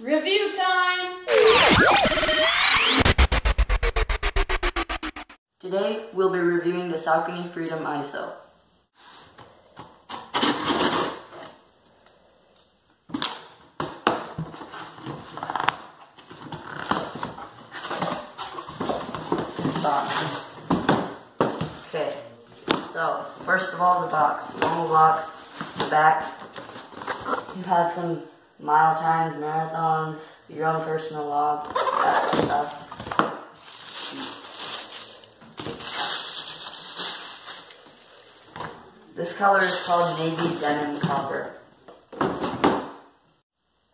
Review time! Today, we'll be reviewing the Saucony Freedom ISO. Okay, so first of all, the box. Normal box, the back. You've some mile times, marathons, your own personal log, that stuff. This color is called Navy Denim Copper.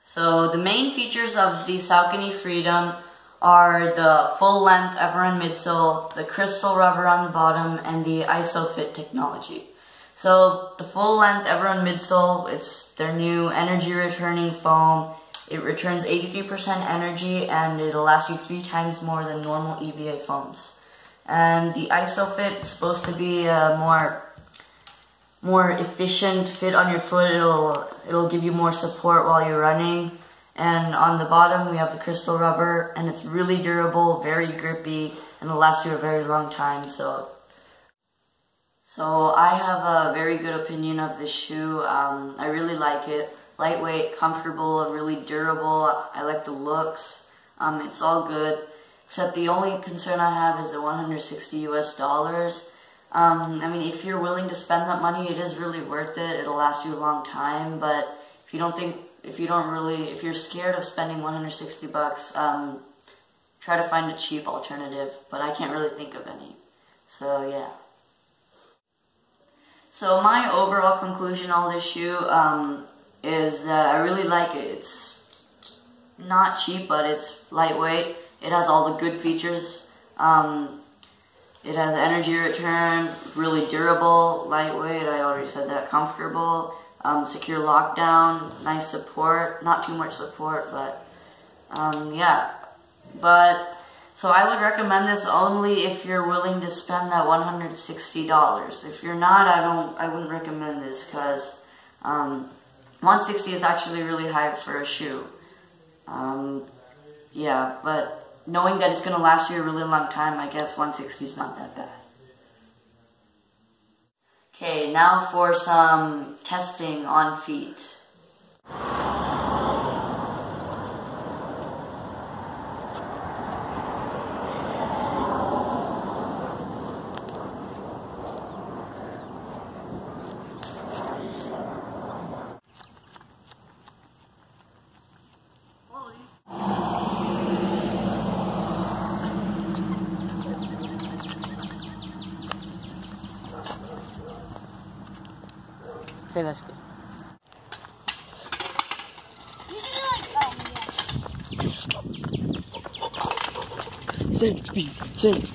So the main features of the Saucony Freedom are the full length Everun midsole, the crystal rubber on the bottom, and the ISOFIT technology. So the full length Everun midsole, it's their new energy returning foam. It returns 83% energy and it'll last you three times more than normal EVA foams. And the ISOFIT is supposed to be a more more efficient fit on your foot. It'll it'll give you more support while you're running. And on the bottom we have the crystal rubber and it's really durable, very grippy, and it'll last you a very long time. So so I have a very good opinion of this shoe. Um, I really like it. Lightweight, comfortable, really durable. I like the looks. Um, it's all good. Except the only concern I have is the 160 US dollars. Um, I mean, if you're willing to spend that money, it is really worth it. It'll last you a long time. But if you don't think, if you don't really, if you're scared of spending 160 bucks, um, try to find a cheap alternative. But I can't really think of any. So yeah. So my overall conclusion on this shoe um, is that I really like it. It's not cheap, but it's lightweight. It has all the good features. Um, it has energy return, really durable, lightweight, I already said that, comfortable, um, secure lockdown, nice support, not too much support, but um, yeah. But, so I would recommend this only if you're willing to spend that $160. If you're not, I don't, I wouldn't recommend this because um, 160 is actually really high for a shoe. Um, yeah, but knowing that it's going to last you a really long time, I guess 160 is not that bad. Okay, now for some testing on feet. Okay, that's good. Same speed, same.